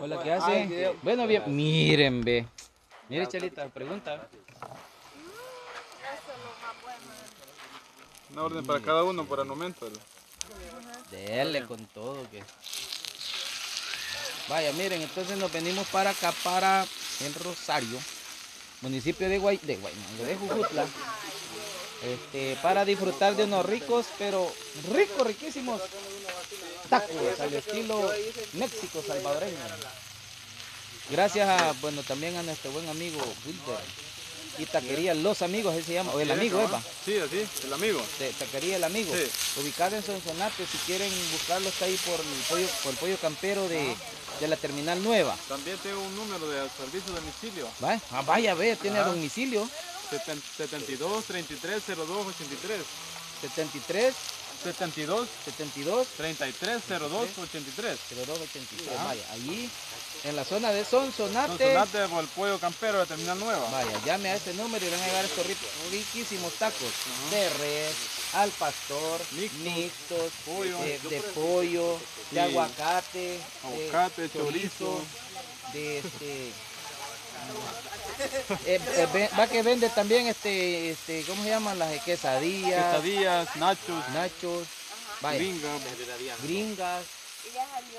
Hola, ¿qué hace? Bueno, bien. Miren, ve. Mire, Chelita, pregunta. Una orden para cada uno por el momento. Dele con todo que. Vaya, miren, entonces nos venimos para acá, para el Rosario, municipio de Guay, de Guaymango, de Jujutla, este, para disfrutar de unos ricos, pero ricos, riquísimos tacos al estilo México salvadoreño. Gracias a, bueno, también a nuestro buen amigo Wilder y Taquería Los Amigos, él se llama, o el amigo, Eva. Sí, así, el amigo. Taquería El Amigo, Sí. ubicado en Sonsonate, si quieren buscarlo está ahí por el pollo, por el pollo campero de, de la terminal nueva. También tengo un número de servicio de domicilio. ¿Va? Ah, vaya, ve, tiene domicilio. seten- 72 33 02 83. 73 72 72 33 02 83. 02 83. Ah. Vaya, allí en la zona de Sonsonate. Sonsonate por el pollo campero de Terminal Nueva. Vaya, llame a este número y van a llegar estos ri- riquísimos tacos de res, al pastor, Mixtos, mixtos, pollo. de, de pollo, Sí. de aguacate, Aguacate, de chorizo. de este. Eh, eh, va que vende también este, este, ¿cómo se llaman? Las quesadillas, Quesadillas, nachos, nachos, vaya, gringas. gringas.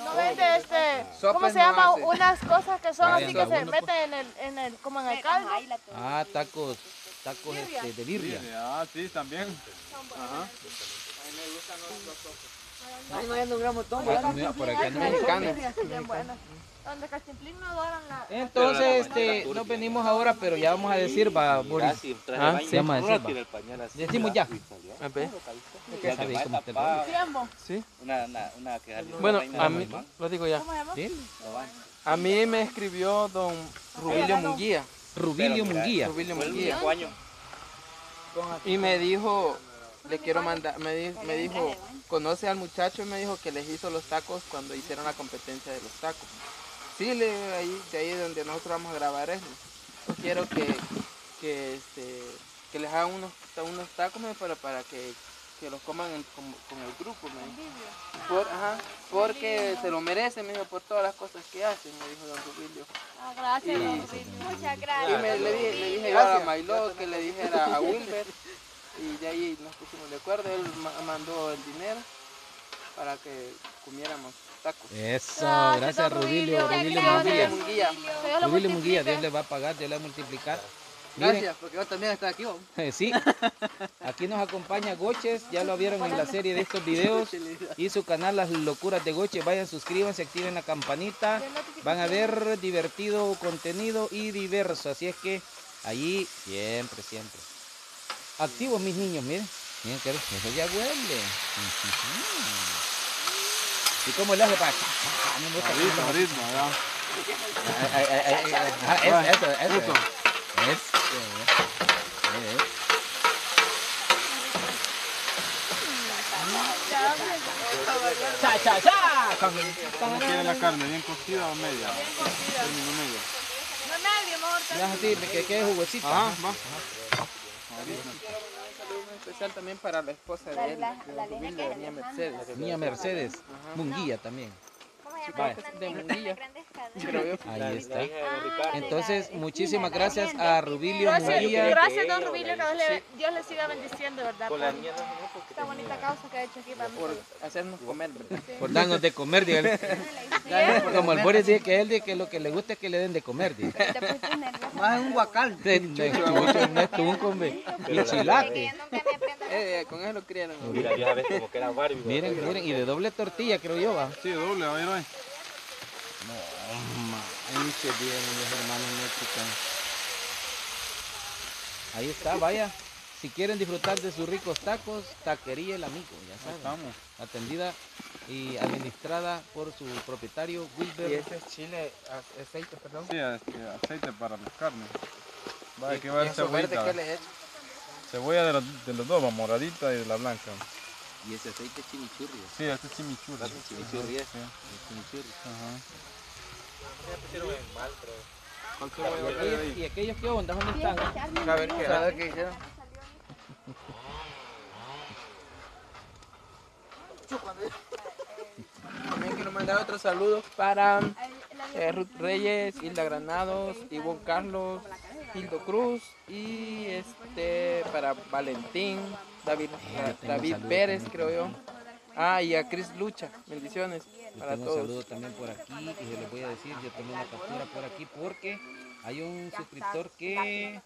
No vende este, ¿cómo se llama? Unas cosas que son así que se meten en el, en el, como en el caldo. Ah, tacos, tacos este, de birria. Ah, sí, también. Ajá. Ya no gramos todo. Mira, por acá no hay Mexicano. Bien buenas. Donde Cachimplín no adoran la... Entonces, este, nos venimos ahora, pero ya vamos a decir, va, Boris. Ah, sí. Vamos a decir, va. Decimos ya. A ver. ¿Qué sabe cómo te va? Tiempo. Una, una, una que Bueno, a mí, lo digo ya. ¿Sí? A mí me escribió don Rubilio Munguía. Rubilio Munguía. Rubilio Munguía. Y me dijo, le quiero mandar, me, di- me dijo, conoce al muchacho, me dijo que les hizo los tacos cuando hicieron la competencia de los tacos. Sí, le ahí, de ahí donde nosotros vamos a grabar eso. Yo quiero que, que, este, que les hagan unos, unos tacos me para, para que, que los coman en- con, con el grupo, me dijo. Por, ajá, porque se lo merecen, me dijo, por todas las cosas que hacen, me dijo don Rubilio. Ah, gracias, Sí. don Rubilio. Muchas Y gracias. me, le dije, le dije yo a Mailó que le dijera a Wilber y de ahí nos pusimos de acuerdo. Él ma- mandó el dinero para que comiéramos tacos. Eso, Gracias, gracias Rubilio, Rubilio. Munguía. Rubilio Munguía. Dios le va a pagar, Dios le va a multiplicar. Miren, Gracias, porque yo también estoy aquí. ¿no? sí, aquí nos acompaña Goches, ya lo vieron en la serie de estos videos y su canal Las Locuras de Goches, vayan, suscríbanse, activen la campanita, van a ver divertido contenido y diverso, así es que allí siempre, siempre. Activos mis niños, miren, miren que eso ya huele. ¿Y cómo le hace para? Ah, no me gusta Ritmo, ritmo, ya. Ah, eso, eso, eso. Eso. Eso. Cha, cha, cha. ¿Cómo quiere la carne? ¿Bien cocida o media? Término medio. No nadie, mejor Ya así, que quede juguecita. Ajá, va. Especial también para la esposa de él, de Niña Mercedes. Niña Mercedes, Munguía también. De Munguía. Ahí está. Entonces, muchísimas gracias a Rubilio Gracias, Munguía. gracias, don Rubilio, que Dios le, Dios le siga bendiciendo, ¿verdad? Por esta bonita causa que ha hecho aquí para mí. Por hacernos comer, ¿verdad? Por darnos de comer, dígale. Como el Boris dice que él dice que lo que le gusta es que le den de comer, dice. Más un guacal. De, de. Eh, con eso lo criaron. Mira, ya ves como que era Barbie. Miren, miren, y de doble tortilla, creo yo, va. Sí, doble, a ver, ahí. Manche bien, mis hermanos mexicanos. Ahí está, vaya. Si quieren disfrutar de sus ricos tacos, Taquería El Amigo, ya saben. Estamos. Atendida y administrada por su propietario Y Wilber. ese es chile, a- aceite, perdón. Sí, este, aceite para las carnes. Va, aquí va a verde que le he hecho. Cebolla de, los- de los dos, moradita y de la blanca. Y ese aceite chimichurri. Sí, este es chimichurri. Chimichurri es. Sí. Chimichurri. Ajá. ¿Cuál ¿Y cebolla va a haber aquellos, ahí? y aquellos qué onda? ¿Dónde están? A ver qué, a ver qué hicieron. También quiero mandar otros saludos para eh, Ruth Reyes, Hilda Granados, Ivonne Carlos, Hildo Cruz y este para Valentín, David, tengo David Pérez, creo yo. Ah, y a Chris Lucha. Bendiciones Yo para tengo un todos. saludo también por aquí y se los voy a decir, yo tengo una captura por aquí porque hay un suscriptor que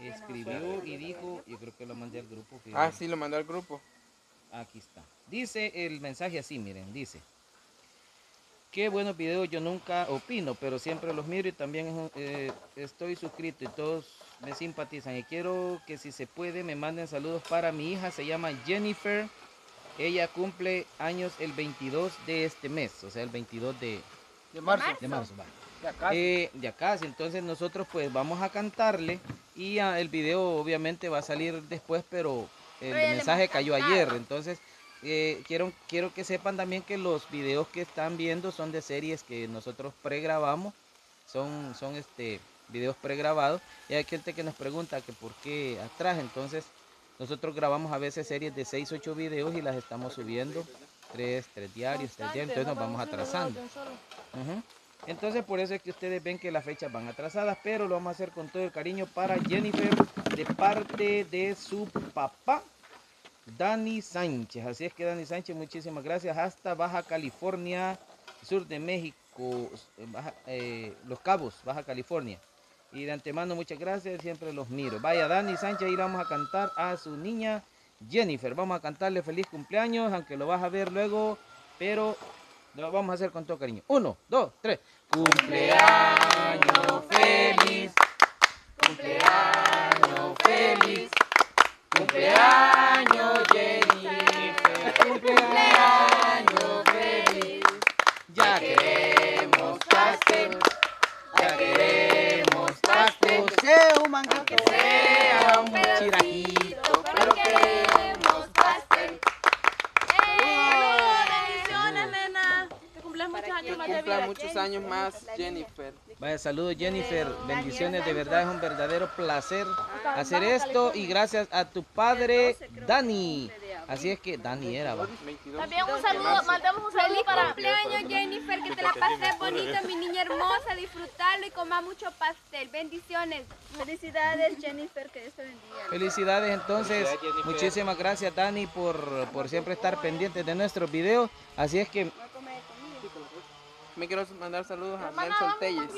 escribió y dijo, yo creo que lo mandé al grupo. que- Ah, sí, lo mandó al grupo. Aquí está. Dice el mensaje así, miren, dice. Qué buenos videos, yo nunca opino, pero siempre los miro y también eh, estoy suscrito y todos me simpatizan. Y quiero que si se puede me manden saludos para mi hija, se llama Jennifer. Ella cumple años el 22 de este mes, o sea, el 22 de, De marzo. de marzo. va. De acá. Eh, de acá, entonces nosotros pues vamos a cantarle y ah, el video obviamente va a salir después, pero el ya mensaje cayó ayer, entonces eh, quiero, quiero que sepan también que los videos que están viendo son de series que nosotros pregrabamos, son, son este videos pregrabados. Y hay gente que nos pregunta que por qué atrás, entonces nosotros grabamos a veces series de 6, 8 videos y las estamos subiendo, 3, 3 diarios, 3 diarios, entonces nos vamos atrasando. Entonces por eso es que ustedes ven que las fechas van atrasadas, pero lo vamos a hacer con todo el cariño para Jennifer de parte de su papá, Dani Sánchez. Así es que Dani Sánchez, muchísimas gracias. Hasta Baja California, sur de México, eh, eh, Los Cabos, Baja California. Y de antemano muchas gracias, siempre los miro. Vaya Dani Sánchez, ahí vamos a cantar a su niña Jennifer. Vamos a cantarle feliz cumpleaños, aunque lo vas a ver luego, pero lo vamos a hacer con todo cariño. Uno, dos, tres. Cumpleaños Vaya, saludos Jennifer, bendiciones, de verdad es un verdadero placer hacer esto y gracias a tu padre Dani. Así es que Dani era, va. 22. También un saludo, mandamos un saludo Feliz para... cumpleaños Jennifer, que te la pases bonito, mi niña hermosa, disfrutarlo y coma mucho pastel. Bendiciones. Felicidades, Jennifer, que Dios te bendiga. Felicidades entonces, muchísimas gracias Dani por, por siempre estar pendientes de nuestros videos. Así es que Me quiero mandar saludos a Nelson Telles.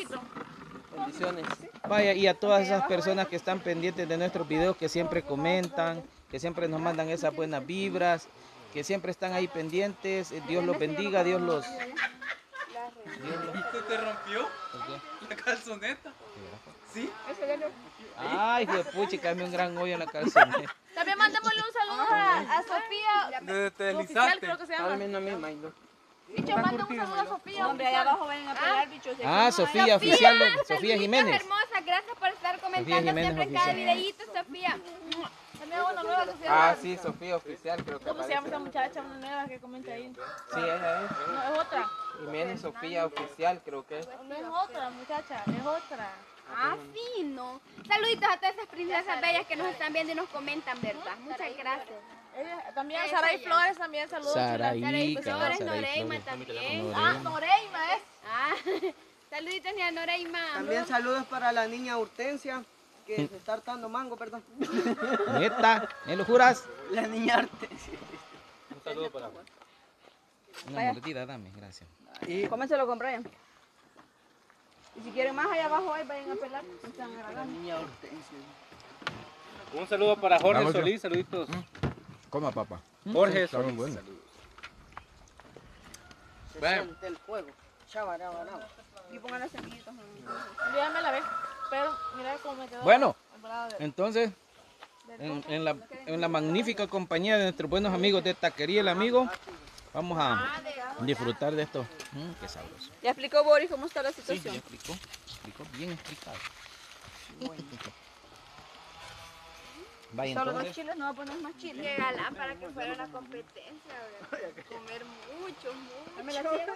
Bendiciones. vaya y a todas esas personas que están pendientes de nuestros videos, que siempre comentan, que siempre nos mandan esas buenas vibras, que siempre están ahí pendientes. Eh, Dios los bendiga, Dios los... Dios los- ¿Se te rompió ¿Por qué? la calzoneta? ¿Sí? Ay, hijo de pucha, dame un gran hoyo en la calzoneta. También mandémosle un saludo a, a Sofía. Te oficial creo que se llama. Bicho, manda un saludo a Sofía. Hombre, allá abajo ven a pelear, bichos. Ah, Sofía, oficial, de- Sofía Jiménez. hermosa, gracias por estar comentando siempre en cada videíto, Sofía. También una nueva que se Ah, sí, Sofía Oficial, creo que ¿Cómo se llama esa muchacha? Una nueva que comenta ahí. Sí, ella es. No, es otra. Jiménez Sofía Oficial, creo que es. No es otra, muchacha, es otra. Ah, fino. Saluditos a todas esas princesas bellas que nos están viendo y nos comentan, ¿verdad? Muchas gracias. Ella- también Saray. Flores, también saludos. Saray Flores, Noreima Flores. también. Ah, Noreima es. Ah, saluditos ni a Noreima. También saludos para la niña Hortensia, que se está hartando mango, perdón. Neta, ¿me lo juras? La niña Hortensia. Un saludo para Una mordida, dame, gracias. Cómenselo con Brian. Y si quieren más allá abajo, ahí vayan a pelar. Están La niña Hortensia. Un saludo para Jorge Vamos, Solís, saluditos. Coma, papá. Jorge Está muy Solís. bueno. saludos. Se Bueno. siente el fuego. Chabarabara. Y pongan las semillitas. Ya me la ve. Pero mira cómo me quedó. Bueno, entonces, en, en la, en la magnífica compañía de nuestros buenos amigos de Taquería El Amigo, vamos a disfrutar de esto. Mm, qué sabroso. Ya explicó Boris cómo está la Sí, situación. ya explicó, explicó bien explicado. Vaya, Solo dos entonces, chiles, no va a poner más chiles. Galán para que fuera una competencia, ¿verdad? Comer mucho, mucho. Dame la sierra.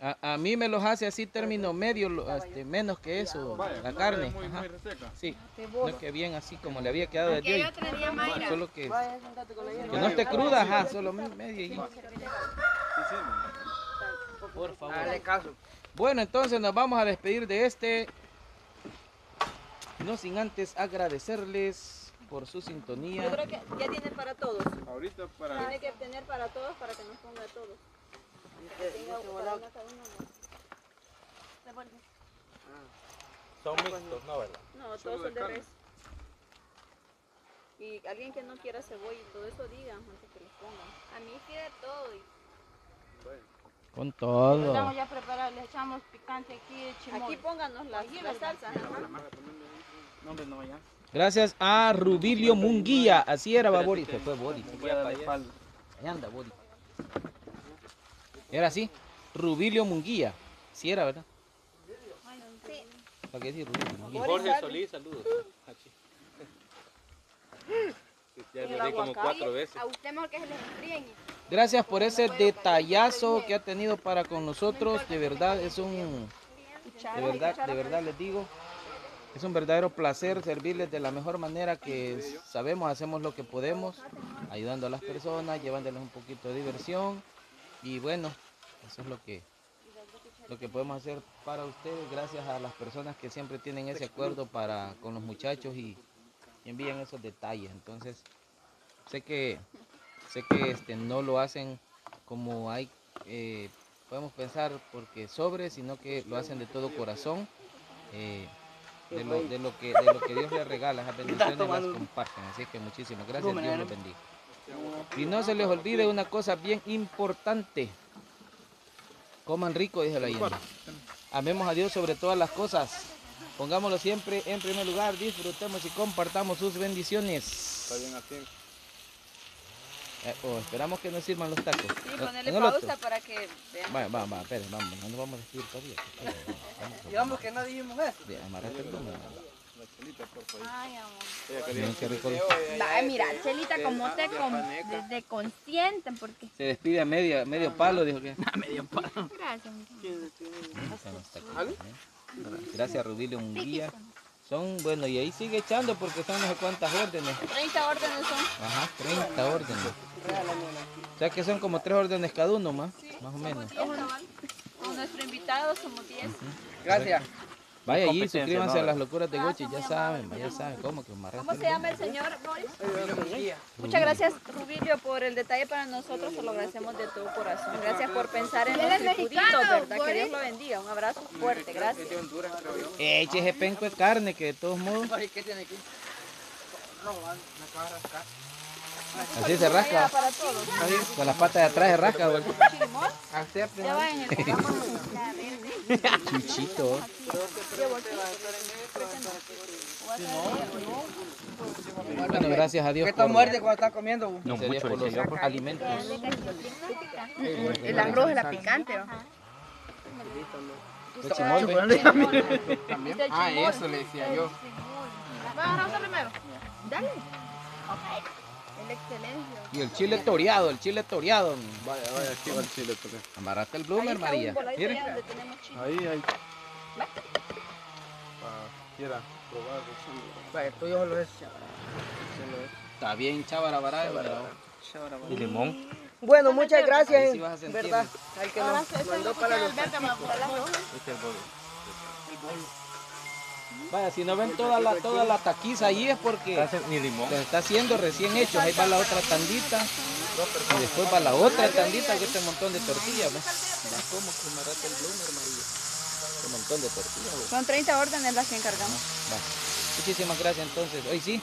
A, a mí me los hace así término medio, este, menos que eso, la carne. Muy, muy reseca. Sí, no es que bien así como le había quedado de Que hoy. Solo que, Vaya, sentate con la que no esté cruda, ajá, solo me- medio. y-. Por favor. Dale caso. Bueno, entonces nos vamos a despedir de este. No sin antes agradecerles por su Yo sintonía. creo que ya tiene para todos. Ahorita para... Tiene que tener para todos para que nos ponga a todos. No. Son mixtos, ¿no, verdad? No, todos son de res. Y alguien que no quiera cebolla y todo eso diga antes que les pongan. A mí sí de todo. y- Con Estamos todo. ya preparados, le echamos picante aquí de chimol. Aquí pónganos las, las salsas. ajá. No, hombre, no, ya. Gracias a Rubilio Munguía. Así era, va Boris. Se fue Boris. Ahí anda, Boris. Era así. Rubilio Munguía. Sí era, ¿verdad? Sí. ¿Para qué decir Rubilio Munguía? Jorge Solís, saludos. Ya le di como cuatro veces. A usted mejor que se les enfríen. Gracias por ese detallazo que ha tenido para con nosotros. De verdad, es un... De verdad, de verdad les digo. Es un verdadero placer servirles de la mejor manera que sabemos, hacemos lo que podemos, ayudando a las personas, llevándoles un poquito de diversión. Y bueno, eso es lo que, lo que podemos hacer para ustedes, gracias a las personas que siempre tienen ese acuerdo para con los muchachos y, envían esos detalles. Entonces, sé que, sé que este, no lo hacen como hay, eh, podemos pensar porque sobre, sino que lo hacen de todo corazón. eh, de lo, de, lo que, de lo que Dios les regala, esas bendiciones las comparten. Así que muchísimas gracias, Dios los bendiga. Y no se les olvide una cosa bien importante. Coman rico, dice la leyenda. Amemos a Dios sobre todas las cosas. Pongámoslo siempre en primer lugar, disfrutemos y compartamos sus bendiciones. Está bien así. Eh, oh, esperamos que nos sirvan los tacos. Sí, En- ponerle el otro. pausa para que vean. Va, va, va, esperen, vamos, no nos vamos a despedir todavía. Digamos que no dijimos eso. de amarrate el número. Ay, amor. Mira, Chelita, como te, con, consienten, porque... Se despide a media, medio palo, dijo que. Gracias. Gracias, Rubilio Munguía. Son, bueno, y ahí sigue echando porque son no sé cuántas órdenes. 30 órdenes son. Ajá, 30 órdenes. O sea que son como tres órdenes cada uno más, más o menos. Con nuestro invitado somos 10. Gracias. Vaya allí, suscríbanse a las locuras de Gochi, ya saben, ya saben cómo que ¿Cómo se llama el señor Boris? Muchas gracias, Rubilio, por el detalle para nosotros. Se lo agradecemos de todo corazón. Gracias por pensar en Él los es mexicano, tripuditos, ¿verdad? Que. Dios lo bendiga. Un abrazo fuerte. Gracias. Eche ese penco de carne que de todos modos Ay, ¿qué tiene aquí? No, me acaba de rascar. Así se rasca. Con las patas de atrás se rasca, güey. Chuchito. Bueno, gracias a Dios. ¿Qué tan por- muerte cuando está comiendo? gracias a Dios por los alimentos. El arroz es la picante, ¿o? De chimol, ve. Ah, eso le decía yo. ¿Vas a agarrar primero? Dale. El excelencia. Y el chile toreado, el chile toreado. Vaya, vaya, aquí va el chile. toque. Amarraste el bloomer, María. Mire. donde tenemos chile. Ahí, ahí. Para quiera probar el chile. Vaya, tú yo lo es. Está bien, chavara, bará. Y limón. Bueno, muchas gracias. Ahí sí. ¿Verdad? Al que nos mandó para los Este es el bolo. Vaya, si no ven toda la, toda la taquiza ahí es porque los está haciendo recién hechos. Ahí va la otra tandita. Y después va la otra tandita que este montón de tortillas. amarraste el bloomer, María. Un montón de tortillas. Son 30 órdenes las que encargamos. Va. Muchísimas gracias entonces. Hoy sí.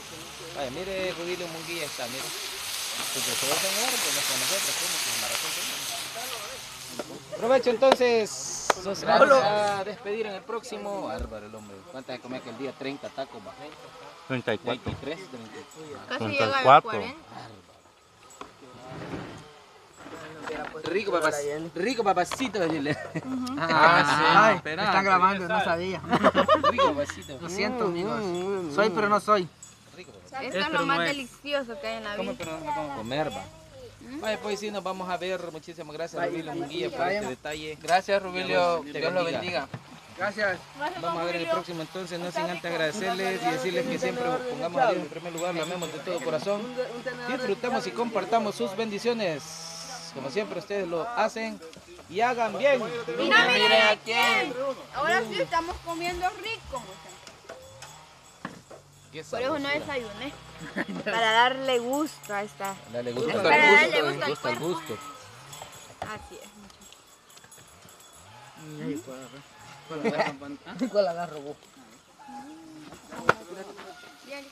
Vaya, mire, Rubilio Munguía está, mire. Se con nosotros. Aprovecho entonces. Nos vamos a despedir en el próximo. Bárbaro el hombre. ¿Cuántas de comer aquel día? 30 tacos, va. 34. 23, 33. Casi llega a los 34. 40. Rico, papá. Rico, papacito, decirle. Ah, sí. espera, me están grabando, no sabía. Rico, papacito. Lo siento, amigos. Soy, pero no soy. Rico, papacito. Esto es lo más delicioso que hay en la vida. Comer, va. Vaya, pues sí, nos vamos a ver. Muchísimas gracias, Rubilio Munguía, por este detalle. Gracias, Rubilio. Dios lo bendiga. Gracias. Vamos a ver el próximo entonces, no sin antes agradecerles y decirles que siempre pongamos a Dios en primer lugar, lo amemos de todo corazón. Disfrutemos y compartamos sus bendiciones. Como siempre ustedes lo hacen y hagan bien. Y no miren a quién. Ahora sí estamos comiendo rico, Por eso no desayuné. Para darle gusto a esta. Dale gusto Para darle gusto, gusto al gusto al cuerpo. gusto. Así es, ¿Cuál agarro vos? Bien.